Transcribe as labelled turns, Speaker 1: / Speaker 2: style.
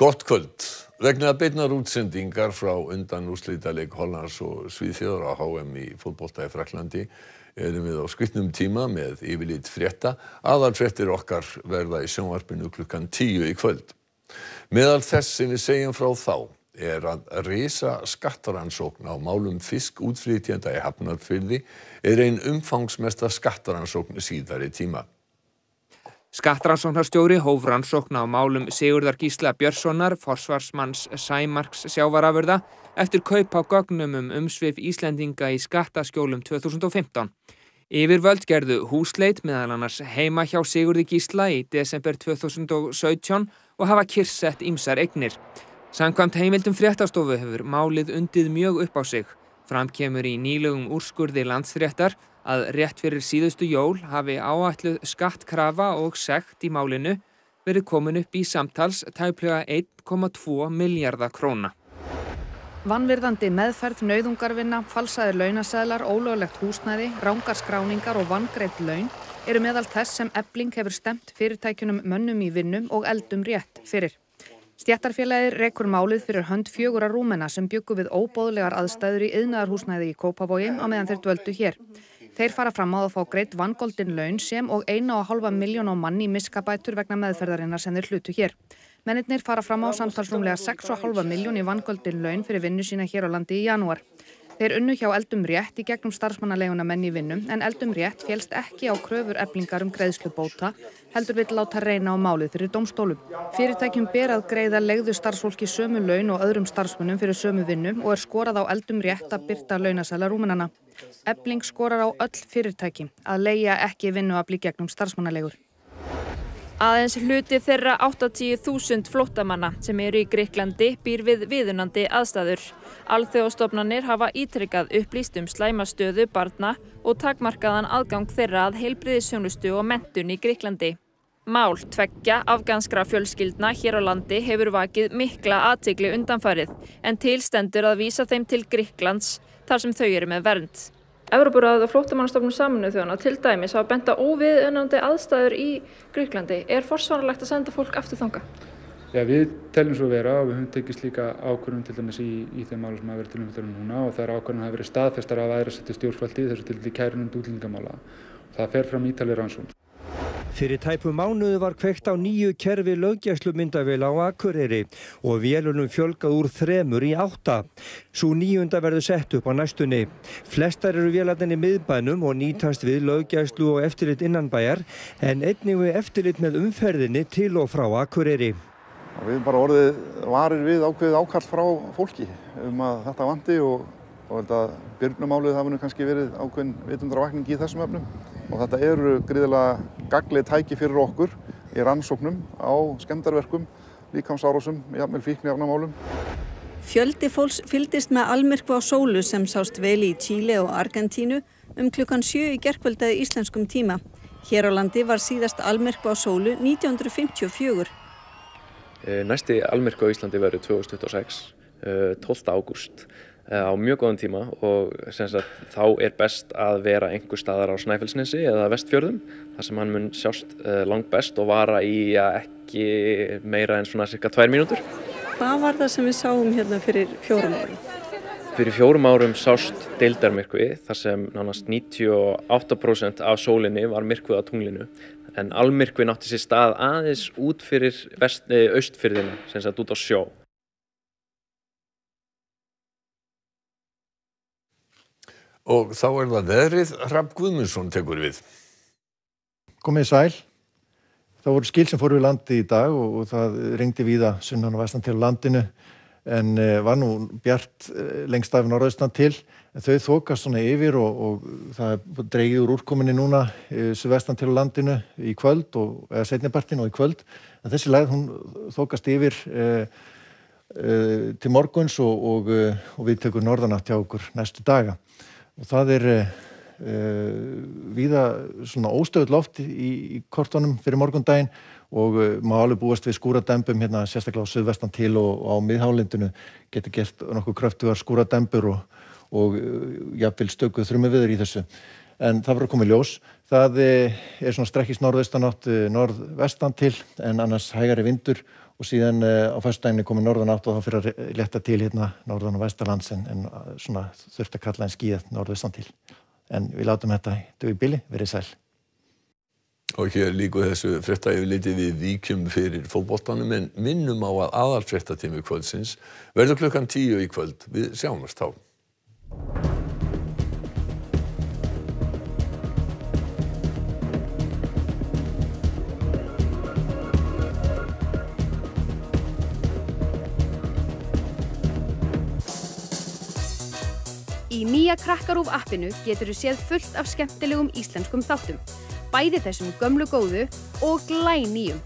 Speaker 1: Gott kvöld. Vegna beinnar útsendingar frá undan úrslítaleg Hollands og Svíþjóður á HM í fótbolta í Fraklandi erum við á skvittnum tíma með yfirlit frétta. Aðal fréttir okkar verða í sjónvarpinu klukkan tíu í kvöld. Meðal þess sem við segjum frá þá er að risa skattaransókn á málum fiskútflýtjenda í Hafnarfyrði er ein umfangsmesta skattaransókn síðari tíma.
Speaker 2: Skattrannsóknarstjóri hóf rannsókn á málum Sigurðar Gísla Björnssonar, forsvarsmanns Sæmarks sjávarafurða, eftir kaup á gögnum um umsvið Íslendinga í skattaskjólum 2015. Yfirvöld gerðu húsleit meðal annars heima hjá Sigurði Gísla í desember 2017 og hafa kyrsett ýmsar eignir. Samkvæmt heimildum fréttastofu hefur málið undið mjög upp á sig. Fram kemur í nýlegum úrskurði landsfréttar að rétt fyrir síðustu jól hafi áætluð skattkrafa og sekt í málinu verið komin upp í samtals tæplega 1,2 miljardar króna.
Speaker 3: Vannvirðandi meðferð, nauðungarvinna, falsaðir launasæðlar, ólöglegt húsnæði, rángar skráningar og vangreitt laun eru meðal þess sem ebling hefur stemt fyrirtækjunum mönnum í vinnum og eldum rétt fyrir. Stjættarfélagir rekur málið fyrir hönd fjögura rúmena sem byggu við óbóðlegar aðstæður í yðnaðarhúsnæði í Kópavogi á meðan þeir dvöldu hér. Þeir fara fram á að fá greitt vangoldin laun sem og eina og halva miljón á manni miskabætur vegna meðferðarinnar sem þeir hlutu hér. Mennirnir fara fram á samtalsrúmlega 6,5 miljón í vangoldin laun fyrir vinnu sína hér á landi í janúar. Þeir unnu hjá Eldum Rétt í gegnum starfsmannaleguna menn í vinnum en Eldum Rétt félst ekki á kröfur eblingar um greiðslubóta heldur vill láta reyna á málið fyrir domstólum. Fyrirtækjum ber að greiða legðu starfsfólki sömu laun og öðrum starfsmunum fyrir sömu vinnum og er skorað á Eldum Rétt að byrta launasæla rúmunana. Ebling skorar á öll fyrirtæki að leia ekki vinnuafli gegnum starfsmannalegur.
Speaker 4: Aðeins hluti þeirra 80.000 flottamanna sem eru í Greiklandi býr við viðunandi aðstæður. Alþjóðstofnanir hafa ítrykkað upplýst um slæmastöðu barna og takmarkaðan aðgang þeirra að heilbriðisjónustu og mentun í Greiklandi. Mál tveggja afganskra fjölskyldna hér á landi hefur vakið mikla aðtigli undanfarið en tilstendur að vísa þeim til Greiklands þar sem þau eru með vernd. Európaráðið og flóttamannastofnun saminuð þjóðana til dæmis hafa bent á óviðunandi aðstæður í Gríklandi. Er forsvaralegt að senda fólk aftur þanga?
Speaker 5: Já, við teljum svo vera og við höfum tekist líka ákvörðun til dæmis í, í þeim málum sem hafa verið til umfjöldurum núna og það er ákvörðun að hafa verið staðfestar af aðra setju stjórnfældi þessu til því kærunum útlendingamála. Það fer fram ítalir rannsókn.
Speaker 6: Fyrir tæpu mánuðu var kveikt á nýju kerfi löggæslumyndavél á Akureyri og vélunum fjölgað úr þremur í átta. Svo nýjunda verður sett upp á næstunni. Flestar eru vélarnir í miðbænum og nýtast við löggæslu og eftirlit innanbæjar en einnig við eftirlit með umferðinni til og frá Akureyri.
Speaker 7: Við erum bara orðið varir við ákveðið ákall frá fólki um að þetta vandi og og held að byrjunumálið hafa nú kannski verið ákveðin vitundarvakning í þessum öfnum og þetta eru gríðilega gaglið tæki fyrir okkur í rannsóknum á skemdarverkum, líkamsárásum, jafnvel fíknjarnamálum.
Speaker 8: Fjöldi fólks fyldist með almirkvu á sólu sem sást vel í Tíli og Argentínu um klukkan sjö í gerkvöldaði íslenskum tíma. Hér á landi var síðast almirkvu á sólu 1954.
Speaker 9: Eh, næsti almirkvu á Íslandi verður 2026, 12. ágúst. Eh, á mjög góðan tíma og sagt, þá er best að vera einhver staðar á Snæfellsnesi eða vestfjörðum þar sem hann mun sjást uh, langt best og vara í ekki meira en svona cirka tvær mínútur.
Speaker 8: Hvað var það sem við sáum hérna fyrir fjórum árum?
Speaker 9: Fyrir fjórum árum sást deildarmyrkvi þar sem nánast 98% af sólinni var myrkvið á tunglinu en almyrkvi nátti sér stað aðeins út fyrir austfyrðina, sem sagt út á sjó.
Speaker 1: Og þá er það veðrið, Rapp Guðmundsson tekur við.
Speaker 10: Komið sæl. Það voru skil sem fóru við landi í dag og, og það ringdi víða sunnan og vestan til landinu en uh, var nú bjart uh, lengst af norðaustan til en þau þokast svona yfir og, og það dreigið úr úrkominni núna uh, vestan til landinu í kvöld og, eða setnibartin og í kvöld en þessi leið hún þokast yfir til morguns og við tökum norðanátt hjá okkur næstu daga og það er uh, víða svona óstöðut loft í, í kortunum fyrir morgundaginn og uh, má alveg búast við skúradembum hérna sérstaklega á söðvestan til og, og á miðhálindinu getur gert nokkuð kröftugar skúradembur og, og uh, jafnvel stökuð þrjumi viður í þessu. En það verður komið ljós Það er svona strekkis norðaustanátt norðvestan til en annars hægari vindur og síðan á fyrstdægni komið norðanátt og þá fyrir að leta til hérna norðan og vestalands en, en svona þurft að kalla en skíða norðaustan til. En við látum þetta dög í bili, verið sæl.
Speaker 1: Og hér líku þessu litið við víkjum fyrir fókbóttanum en minnum á að aðalfréttatími kvöldsins verður klukkan tíu í kvöld. Við sjáumast þá.
Speaker 11: Í nýja Krakkarúf appinu getur þú séð fullt af skemmtilegum íslenskum þáttum. Bæði þessum gömlu góðu og glæ nýjum.